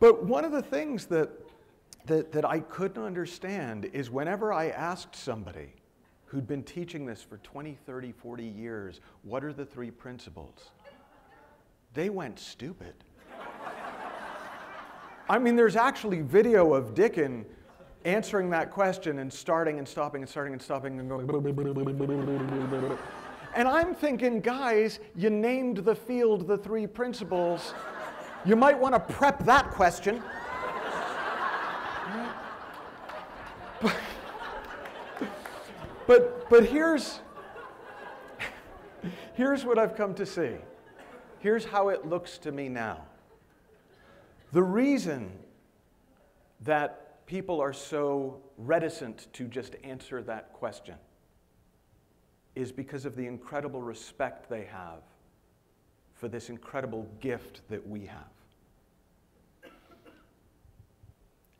But one of the things that, that, that I couldn't understand is whenever I asked somebody who'd been teaching this for 20, 30, 40 years, what are the three principles? They went stupid. I mean, there's actually video of Dicken answering that question and starting and stopping and starting and stopping and going. And I'm thinking, guys, you named the field the three principles. You might want to prep that question. But, but, here's, here's what I've come to see. Here's how it looks to me now. The reason that people are so reticent to just answer that question is because of the incredible respect they have for this incredible gift that we have.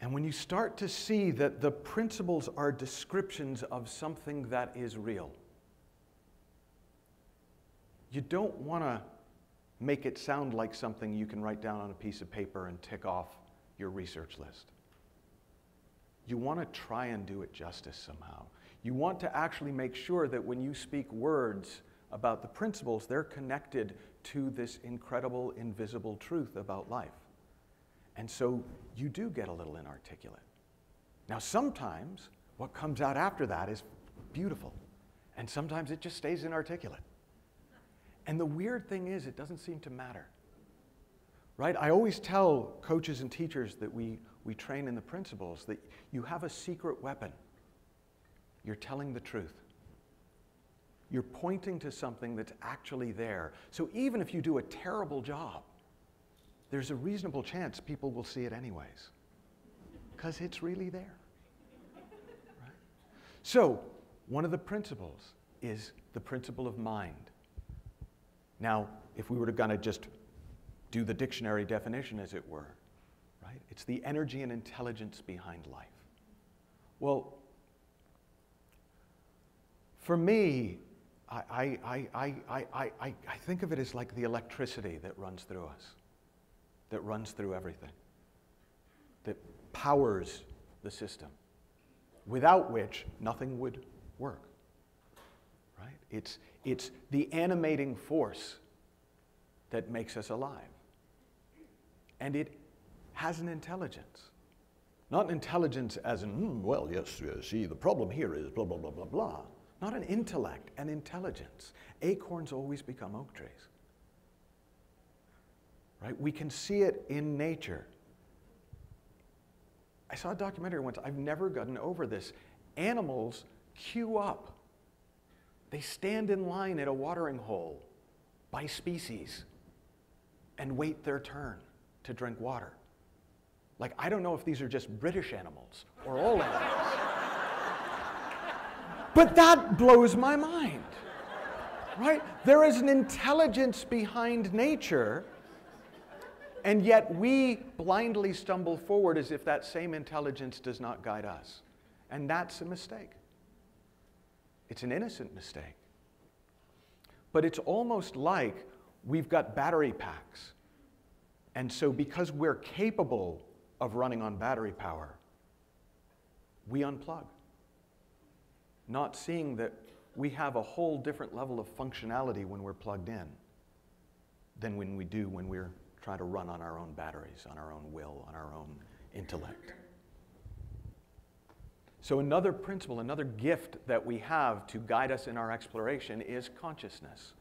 And when you start to see that the principles are descriptions of something that is real, you don't want to make it sound like something you can write down on a piece of paper and tick off your research list. You want to try and do it justice somehow. You want to actually make sure that when you speak words about the principles, they're connected to this incredible, invisible truth about life. And so you do get a little inarticulate. Now, sometimes what comes out after that is beautiful, and sometimes it just stays inarticulate. And the weird thing is, it doesn't seem to matter. Right? I always tell coaches and teachers that we, we train in the principles that you have a secret weapon. You're telling the truth. You're pointing to something that's actually there. So even if you do a terrible job, there's a reasonable chance people will see it anyways because it's really there. Right? So, one of the principles is the principle of mind. Now, if we were to kind of just do the dictionary definition, as it were, right? It's the energy and intelligence behind life. Well, for me, I, I, I, I, I, I think of it as like the electricity that runs through us, that runs through everything, that powers the system, without which nothing would work. Right? It's, it's the animating force that makes us alive. And it has an intelligence. Not an intelligence as in, mm, well, yes, see, the problem here is blah, blah, blah, blah, blah. Not an intellect, an intelligence. Acorns always become oak trees. Right? We can see it in nature. I saw a documentary once, I've never gotten over this. Animals queue up, they stand in line at a watering hole by species and wait their turn to drink water. Like, I don't know if these are just British animals or all animals. But that blows my mind, right? There is an intelligence behind nature, and yet we blindly stumble forward as if that same intelligence does not guide us. And that's a mistake. It's an innocent mistake. But it's almost like we've got battery packs. And so, because we're capable of running on battery power, we unplug not seeing that we have a whole different level of functionality when we're plugged in than when we do when we're trying to run on our own batteries, on our own will, on our own intellect. So, another principle, another gift that we have to guide us in our exploration is consciousness.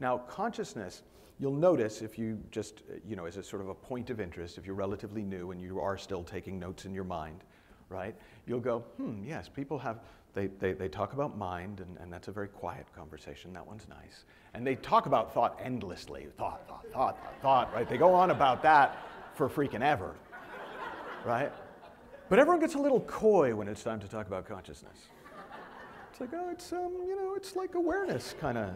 Now, consciousness, you'll notice if you just, you know, as a sort of a point of interest, if you're relatively new and you are still taking notes in your mind, right, you'll go, hmm, yes, people have they, they, they talk about mind, and, and that's a very quiet conversation. That one's nice. And they talk about thought endlessly thought, thought, thought, thought, thought, right? They go on about that for freaking ever, right? But everyone gets a little coy when it's time to talk about consciousness. It's like, oh, it's, um, you know, it's like awareness kind of.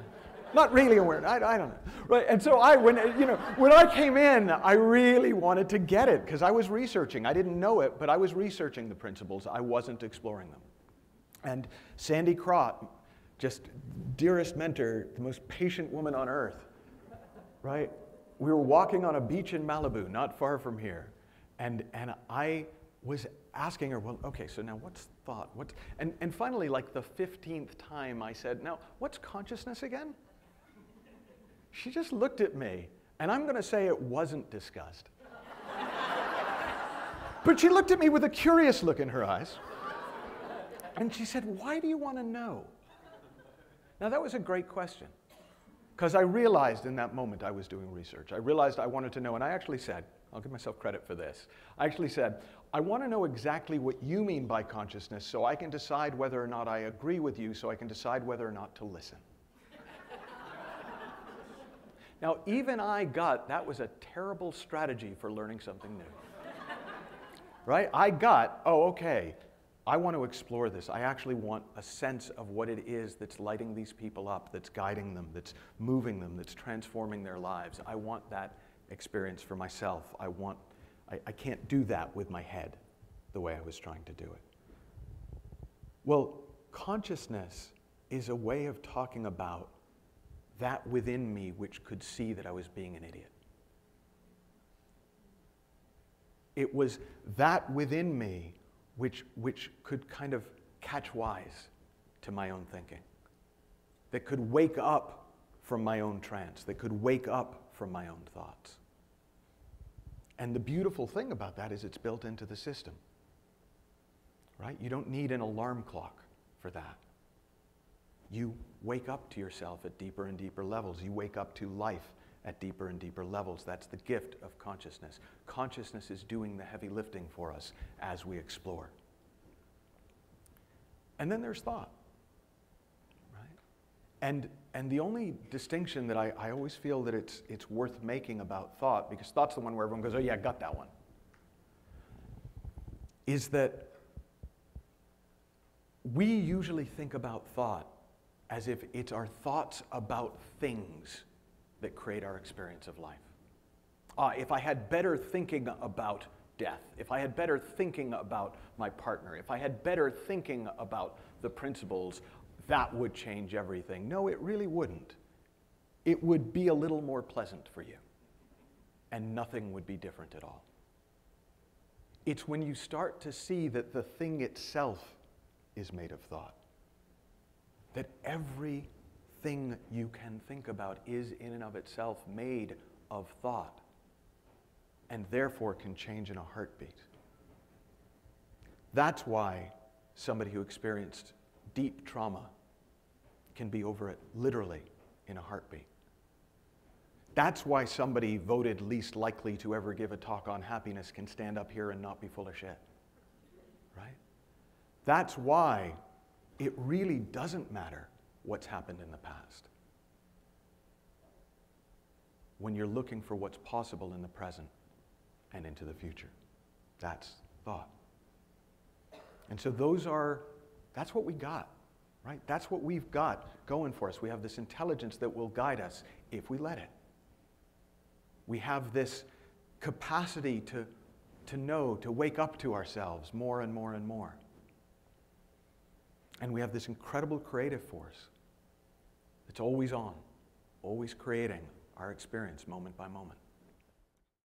Not really awareness, I, I don't know. Right? And so I, when, you know, when I came in, I really wanted to get it because I was researching. I didn't know it, but I was researching the principles. I wasn't exploring them. And Sandy Krot, just dearest mentor, the most patient woman on earth, right? We were walking on a beach in Malibu, not far from here. And, and I was asking her, well, okay, so now what's thought? What's, and, and finally, like the 15th time, I said, now, what's consciousness again? She just looked at me, and I'm going to say it wasn't disgust. but she looked at me with a curious look in her eyes. And she said, Why do you want to know? Now, that was a great question. Because I realized in that moment I was doing research. I realized I wanted to know, and I actually said, I'll give myself credit for this. I actually said, I want to know exactly what you mean by consciousness so I can decide whether or not I agree with you, so I can decide whether or not to listen. now, even I got that was a terrible strategy for learning something new. right? I got, oh, okay, I want to explore this. I actually want a sense of what it is that's lighting these people up, that's guiding them, that's moving them, that's transforming their lives. I want that experience for myself. I want I, I can't do that with my head the way I was trying to do it. Well, consciousness is a way of talking about that within me which could see that I was being an idiot. It was that within me which, which could kind of catch wise to my own thinking, that could wake up from my own trance, that could wake up from my own thoughts. And the beautiful thing about that is it's built into the system, right? You don't need an alarm clock for that. You wake up to yourself at deeper and deeper levels. You wake up to life at deeper and deeper levels. That's the gift of consciousness. Consciousness is doing the heavy lifting for us as we explore. And then there's thought, right? And, and the only distinction that I, I always feel that it's, it's worth making about thought, because thought's the one where everyone goes, oh yeah, I got that one, is that we usually think about thought as if it's our thoughts about things that create our experience of life. Ah, if I had better thinking about death, if I had better thinking about my partner, if I had better thinking about the principles, that would change everything. No, it really wouldn't. It would be a little more pleasant for you, and nothing would be different at all. It's when you start to see that the thing itself is made of thought, that every thing you can think about is in and of itself made of thought and therefore can change in a heartbeat. That's why somebody who experienced deep trauma can be over it literally in a heartbeat. That's why somebody voted least likely to ever give a talk on happiness can stand up here and not be full of shit. Right? That's why it really doesn't matter what's happened in the past. When you're looking for what's possible in the present and into the future, that's thought. And so those are, that's what we got, right? That's what we've got going for us. We have this intelligence that will guide us if we let it. We have this capacity to, to know, to wake up to ourselves more and more and more. And we have this incredible creative force it's always on, always creating our experience moment by moment.